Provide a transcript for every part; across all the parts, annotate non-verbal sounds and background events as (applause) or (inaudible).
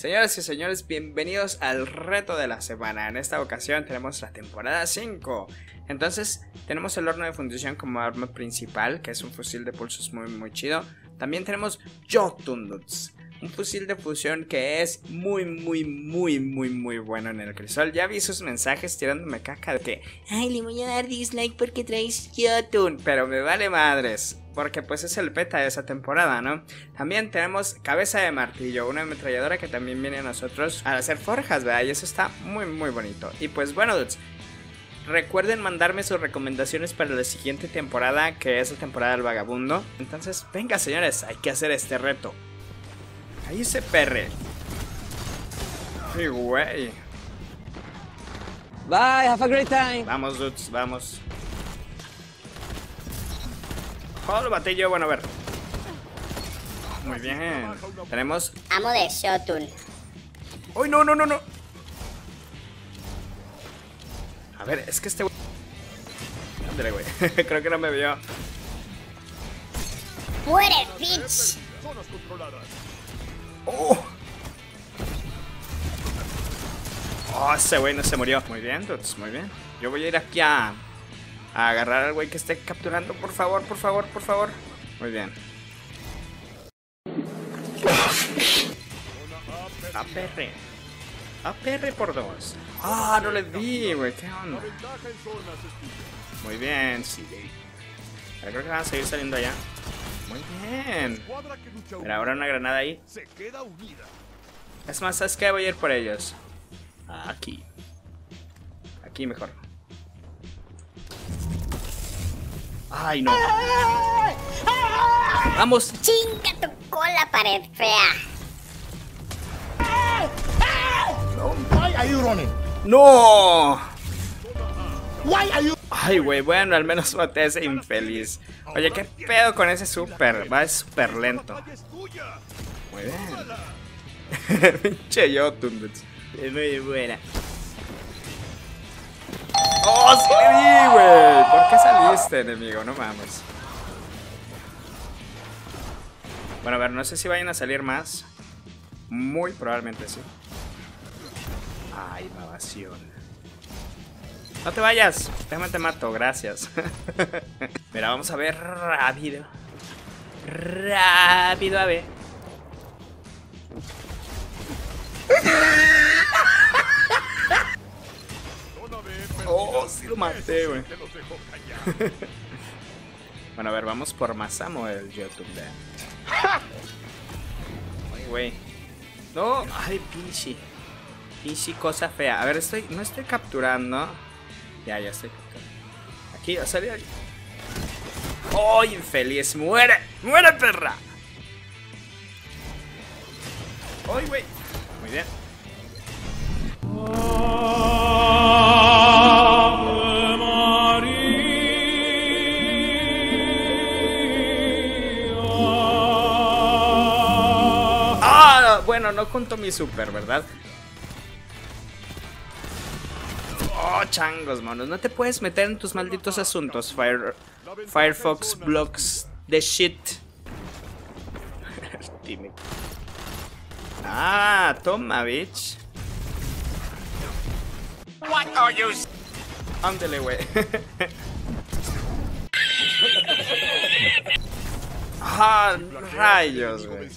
Señoras y señores, bienvenidos al reto de la semana. En esta ocasión tenemos la temporada 5. Entonces, tenemos el horno de fundición como arma principal, que es un fusil de pulsos muy muy chido. También tenemos Jotunduts, un fusil de fusión que es muy muy muy muy muy bueno en el crisol. Ya vi sus mensajes tirándome caca de que, ay, le voy a dar dislike porque traes Jotun, pero me vale madres porque pues es el beta de esa temporada, ¿no? También tenemos Cabeza de Martillo, una ametralladora que también viene a nosotros a hacer forjas, ¿verdad? Y eso está muy, muy bonito. Y pues bueno, recuerden mandarme sus recomendaciones para la siguiente temporada, que es la temporada del vagabundo. Entonces, venga señores, hay que hacer este reto. Ahí se perre. Ay, güey. Bye, have a great time. Vamos, dudes, vamos. Joder, batillo, bueno, a ver. Muy bien. Tenemos. Amo de Shotun. ¡Uy, no, no, no, no! A ver, es que este güey. Ándale, güey. (laughs) Creo que no me vio. ¡Muere, bitch! ¡Oh! Oh, ese güey no se murió. Muy bien, dudes, muy bien. Yo voy a ir aquí a, a agarrar al güey que esté capturando. Por favor, por favor, por favor. Muy bien. APR. APR por dos. Ah, no le di, güey. ¿Qué onda? Muy bien, sí. Creo que van a seguir saliendo allá. Muy bien. Pero ahora una granada ahí. Es más, ¿sabes qué? Voy a ir por ellos. Aquí. Aquí mejor. Ay, no. Vamos. ¡Chinga tu cola, pared fea! Why are you running? ¡No! Why are you? Ay, güey, bueno, al menos maté a ese infeliz. Oye, ¿qué pedo con ese super? Va súper lento. Muy bien. (laughs) Pinche Jotun. Es muy buena. ¡Oh, sí le di, güey! ¿Por qué saliste, enemigo? No mames. Bueno, a ver, no sé si vayan a salir más. Muy probablemente sí. Ay, babación. No te vayas, déjame te mato, gracias. (laughs) Mira, vamos a ver rápido. Rápido, a ver. Oh, sí lo maté, güey. (laughs) bueno, a ver, vamos por Masamo el YouTube de. Ay, güey. No, ay, pinche. Pinche cosa fea. A ver, estoy. No estoy capturando. Ya, ya estoy. Aquí, va a salir ahí. ¡Oh, infeliz! ¡Muere! ¡Muere, perra! ¡Ay, güey! Muy bien. Ah, bueno, no junto mi super, ¿verdad? Oh, changos, monos. No te puedes meter en tus malditos asuntos, Fire... Firefox blocks the shit. (laughs) Ah, toma, bitch. What are you? Ándele, güey. (laughs) ah, rayos, güey.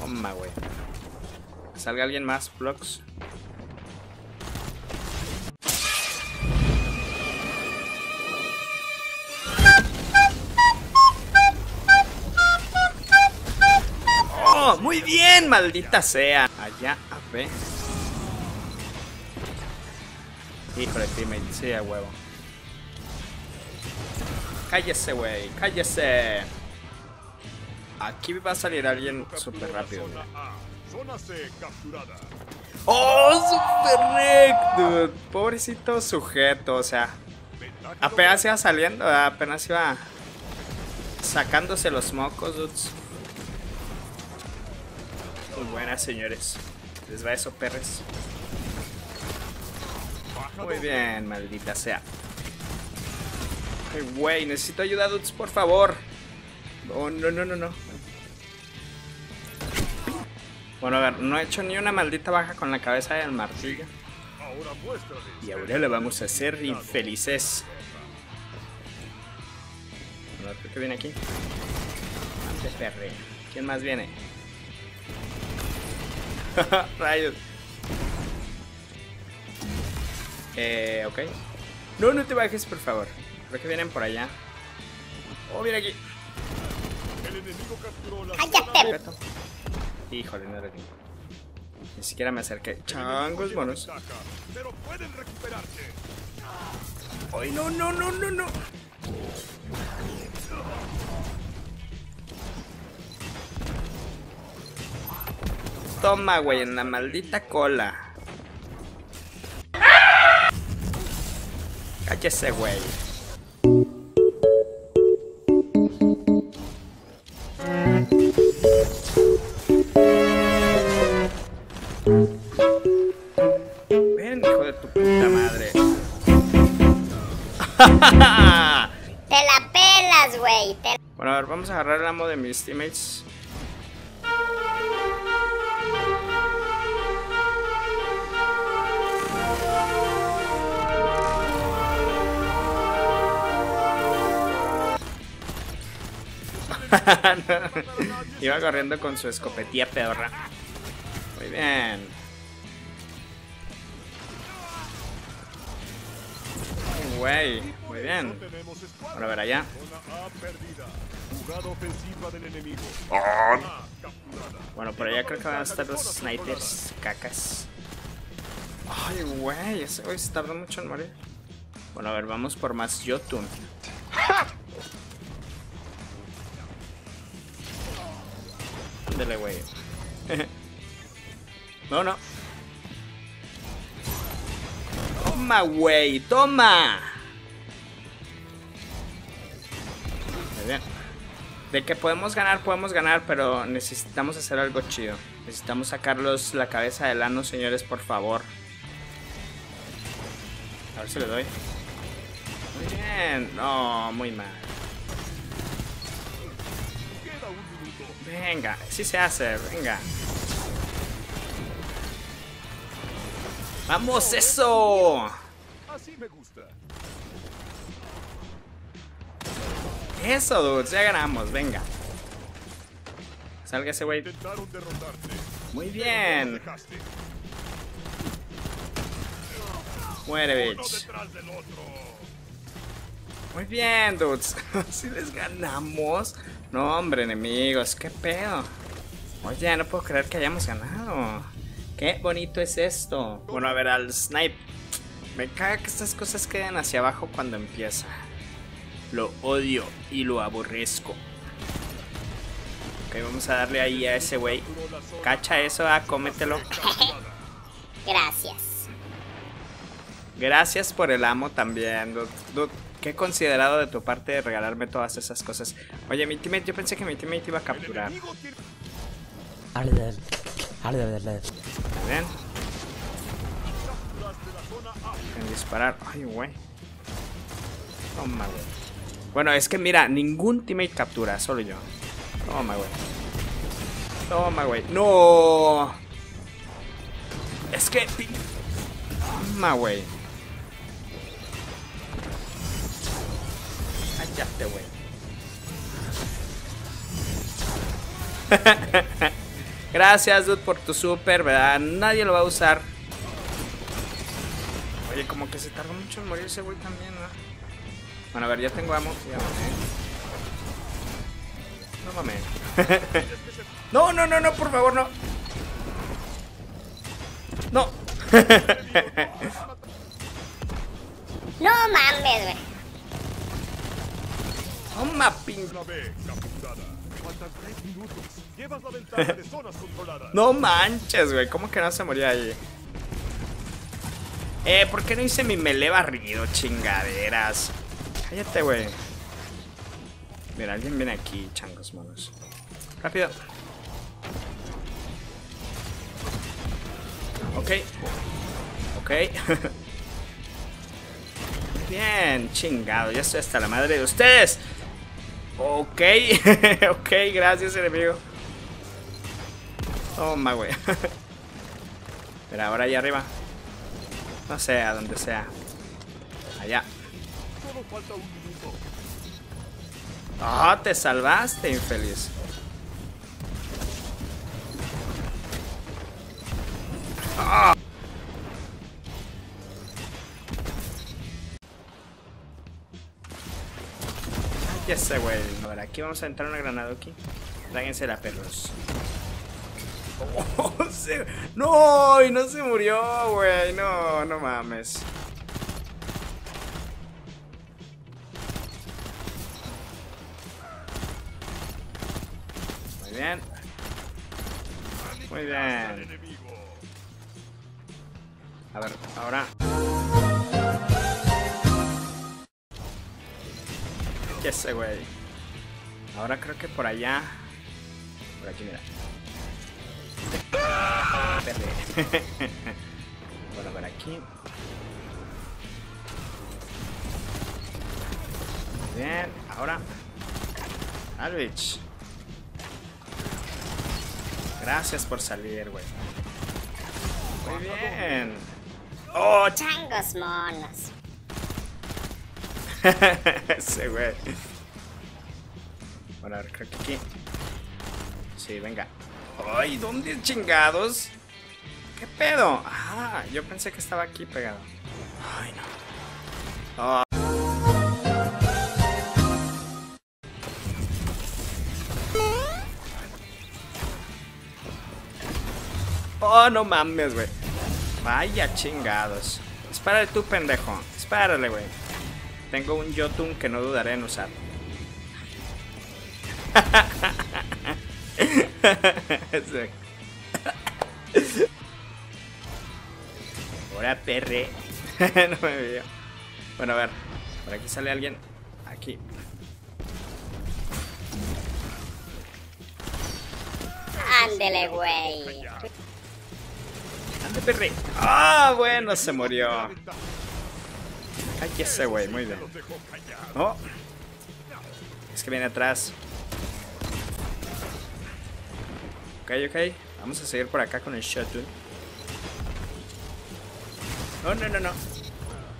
Toma, güey. Salga alguien más, blocks. ¡Muy bien, maldita sea! Allá, a ver. Híjole, teammate, sí, a huevo. Cállese, güey, cállese. Aquí va a salir alguien súper rápido, güey. ¡Oh, super rick, dude! Pobrecito sujeto, o sea. Apenas iba saliendo, apenas iba sacándose los mocos, dudes. Buenas, señores. Les va eso, perres. Muy bien, maldita sea. Ay, güey, necesito ayuda, dudes, por favor. Oh, no, no, no, no. Bueno, a ver, no he hecho ni una maldita baja con la cabeza del martillo. Y ahora la vamos a hacer infelices. A ver, ¿qué viene aquí? Ante perre. ¿Quién más viene? (laughs) Rayos. Eh, ok. No, no te bajes, por favor. Creo que vienen por allá. Oh, viene aquí. El enemigo capturó la ¡Cállate! Híjole, no era tiempo. Ni siquiera me acerqué. Changos monos. ventaja, Pero pueden recuperarse. ¡Ay, no, no, no, no, no! Toma, güey, en la maldita cola. Cállese, güey. Ven, hijo de tu puta madre. Te la pelas, güey. Te... Bueno, a ver, vamos a agarrar el amo de mis teammates. (laughs) Iba corriendo con su escopetilla pedorra. Muy bien. Güey, muy bien. Bueno, a ver allá. Bueno, por allá creo que van a estar los snipers cacas. Ay, güey, ese güey se tardó mucho en morir. Bueno, a ver, vamos por más Jotun. Ándale, güey. (laughs) no, no. Toma, güey, toma. Muy bien. De que podemos ganar, podemos ganar, pero necesitamos hacer algo chido. Necesitamos sacarlos la cabeza del ano, señores, por favor. A ver si le doy. Muy bien. No, muy mal. Venga, sí se hace, venga. ¡Vamos, eso! Así me gusta. Eso, dudes, ya ganamos, venga. Salga ese güey. Muy bien. Muere, bitch. Muy bien, dudes. (laughs) Si les ganamos. No, hombre, enemigos, qué pedo. Oye, no puedo creer que hayamos ganado. Qué bonito es esto. Bueno, a ver, al snipe. Me caga que estas cosas queden hacia abajo cuando empieza. Lo odio y lo aborrezco. Ok, vamos a darle ahí a ese güey. Cacha eso, ah, cómetelo. (laughs) Gracias. Gracias por el amo también, dude. Dude, qué considerado de tu parte de regalarme todas esas cosas. Oye, mi teammate, yo pensé que mi teammate iba a capturar. ¿Ven? En disparar. Ay, güey. Toma, güey. Bueno, es que mira, ningún teammate captura, solo yo. Toma, güey. Toma, güey. No. Es que. Toma, güey. Cállate, güey. (laughs) Gracias, dude, por tu super, ¿verdad? Nadie lo va a usar. Oye, como que se tardó mucho en morir ese güey también, ¿no? Bueno, a ver, ya tengo amo. Ya. No mames. (laughs) no, no, no, no, por favor, no. No. (laughs) No mames, güey. Toma, pin. Zona B capturada. Faltan tres minutos. Llevas la ventaja de (laughs) zonas controladas. No manches, güey. ¿Cómo que no se moría ahí? Eh, ¿por qué no hice mi melee barrido, chingaderas? Cállate, güey. Mira, alguien viene aquí, changos monos. Rápido. Ok. Ok. (laughs) Bien, chingado. Ya estoy hasta la madre de ustedes. Ok. (laughs) ok, gracias, enemigo. Toma, güey. (laughs) Pero ahora allá arriba. No sé, a donde sea. Allá. ¡Ah! te salvaste, infeliz. ¡Ah! Ya sé, güey. A ver, aquí vamos a entrar una granada aquí. Tráguensela, perros. (laughs) Oh, se- No, y no se murió, güey. No, no mames. Muy bien. Muy bien. A ver, ahora. Sé, güey. Ahora creo que por allá. Por aquí, mira. (laughs) Bueno, ver aquí. Bien, ahora. Alvich. Gracias por salir, güey. Muy bien. Oh, Changos monos. (laughs) Ese güey. Bueno, a creo que aquí. Sí, venga. Ay, ¿dónde chingados? ¿Qué pedo? Ah, yo pensé que estaba aquí pegado. Ay, no. Ah. Oh, no mames, güey. Vaya chingados. Espárale tú, pendejo. Espárale, güey. Tengo un Jotun que no dudaré en usar. (laughs) Ahora perre. (laughs) no me veo. Bueno, a ver. Por aquí sale alguien. Aquí. Ándele, güey. Ande, perre. Ah, bueno, se murió. Ay, ese güey, muy bien. Callados. Oh. Es que viene atrás. Ok, ok. Vamos a seguir por acá con el Shotgun. Oh, no, no, no.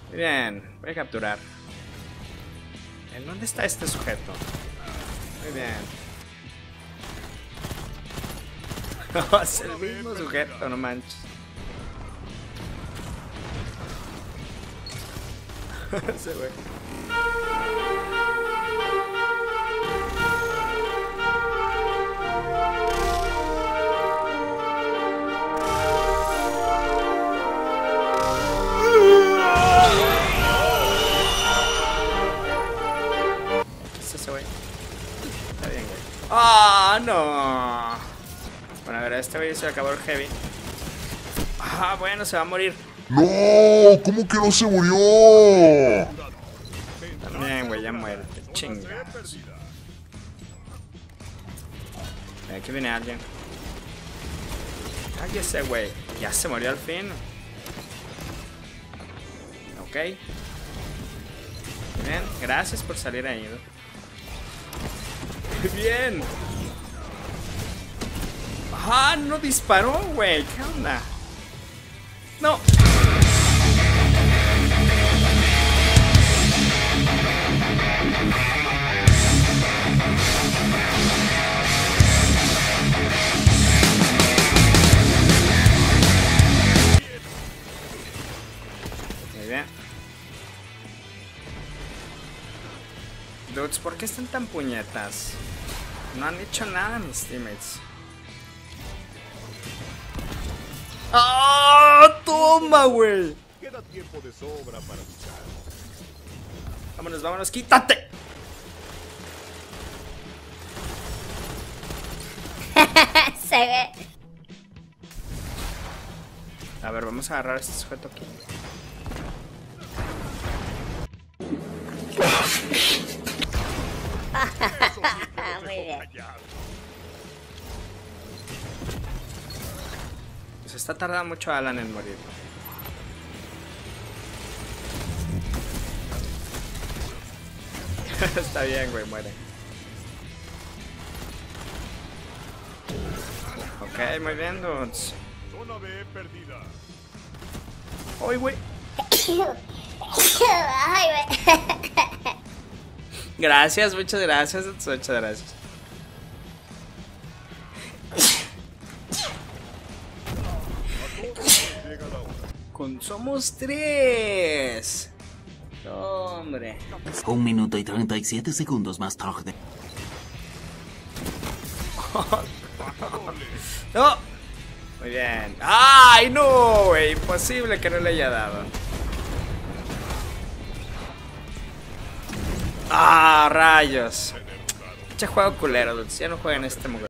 Muy bien. Voy a capturar. ¿En dónde está este sujeto? Muy bien. (laughs) Es el mismo sujeto, no manches. Ese güey. ¡Ah, no! Bueno, a ver, este güey se acabó el heavy. Ah, bueno, se va a morir. ¡No! ¿Cómo que no se murió? También, güey, ya muerte. Chinga. Aquí viene alguien. Ay, ese güey. Ya se murió al fin. Ok. Bien, gracias por salir ahí. (laughs) Bien. Ah, no disparó, güey. ¿Qué onda? No. Muy bien. Dudes, ¿por qué están tan puñetas? No han hecho nada mis teammates. ¡Ah! ¡Toma, güey! Queda tiempo de sobra para luchar. Vámonos, vámonos, quítate. (laughs) Se ve. A ver, vamos a agarrar a este sujeto aquí. (laughs) Muy bien. Se está tardando mucho Alan en morir. (laughs) está bien, güey, muere. Ok. Muy bien, dudes. Zona B perdida. ¡Uy, güey! Ay, güey. (laughs) Gracias, muchas gracias, muchas gracias. Llega la hora. Con somos tres. Hombre. Un minuto y 37 segundos más tarde. ¡No! (laughs) Muy bien. ¡Ay, no! güey! Imposible que no le haya dado. ¡Ah, rayos! Pinche juego culero. Ya no jueguen este mugrero.